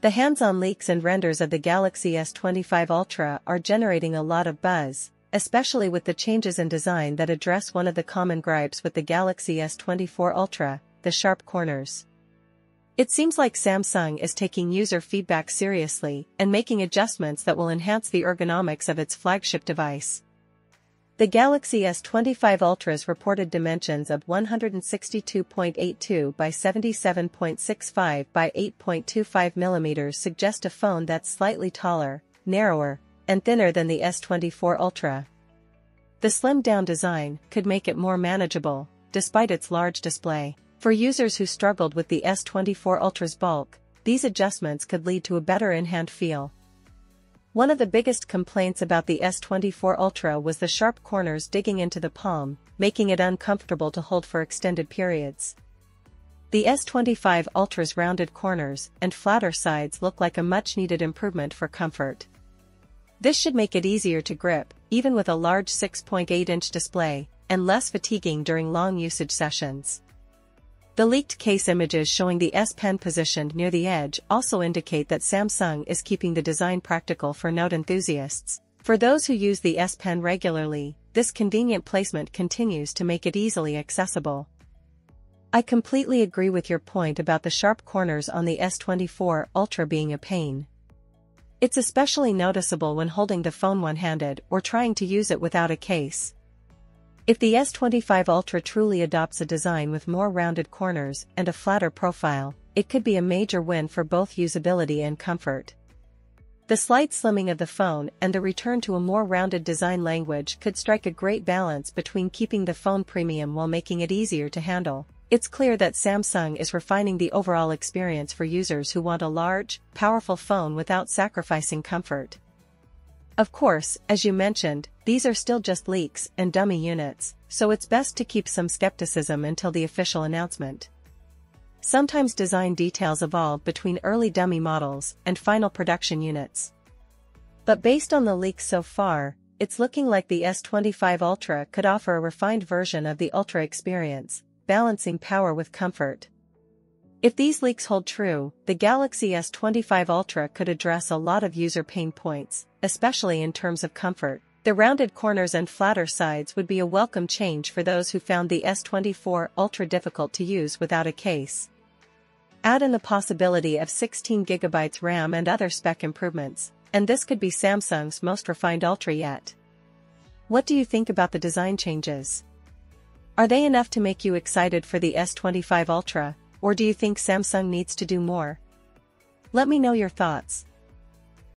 The hands-on leaks and renders of the Galaxy S25 Ultra are generating a lot of buzz, especially with the changes in design that address one of the common gripes with the Galaxy S24 Ultra, the sharp corners. It seems like Samsung is taking user feedback seriously and making adjustments that will enhance the ergonomics of its flagship device. The Galaxy S25 Ultra's reported dimensions of 162.82 by 77.65 by 8.25 mm suggest a phone that's slightly taller, narrower, and thinner than the S24 Ultra. The slimmed-down design could make it more manageable, despite its large display. For users who struggled with the S24 Ultra's bulk, these adjustments could lead to a better in-hand feel. One of the biggest complaints about the S24 Ultra was the sharp corners digging into the palm, making it uncomfortable to hold for extended periods. The S25 Ultra's rounded corners and flatter sides look like a much-needed improvement for comfort. This should make it easier to grip, even with a large 6.8-inch display, and less fatiguing during long usage sessions. The leaked case images showing the S Pen positioned near the edge also indicate that Samsung is keeping the design practical for Note enthusiasts. For those who use the S Pen regularly, this convenient placement continues to make it easily accessible. I completely agree with your point about the sharp corners on the S24 Ultra being a pain. It's especially noticeable when holding the phone one-handed or trying to use it without a case. If the S25 Ultra truly adopts a design with more rounded corners and a flatter profile, it could be a major win for both usability and comfort. The slight slimming of the phone and the return to a more rounded design language could strike a great balance between keeping the phone premium while making it easier to handle. It's clear that Samsung is refining the overall experience for users who want a large, powerful phone without sacrificing comfort. Of course, as you mentioned, these are still just leaks and dummy units, so it's best to keep some skepticism until the official announcement. Sometimes design details evolve between early dummy models and final production units. But based on the leaks so far, it's looking like the S25 Ultra could offer a refined version of the Ultra experience, balancing power with comfort. If these leaks hold true, the Galaxy S25 Ultra could address a lot of user pain points, especially in terms of comfort. The rounded corners and flatter sides would be a welcome change for those who found the S24 Ultra difficult to use without a case. Add in the possibility of 16GB RAM and other spec improvements, and this could be Samsung's most refined Ultra yet. What do you think about the design changes? Are they enough to make you excited for the S25 Ultra, or do you think Samsung needs to do more? Let me know your thoughts.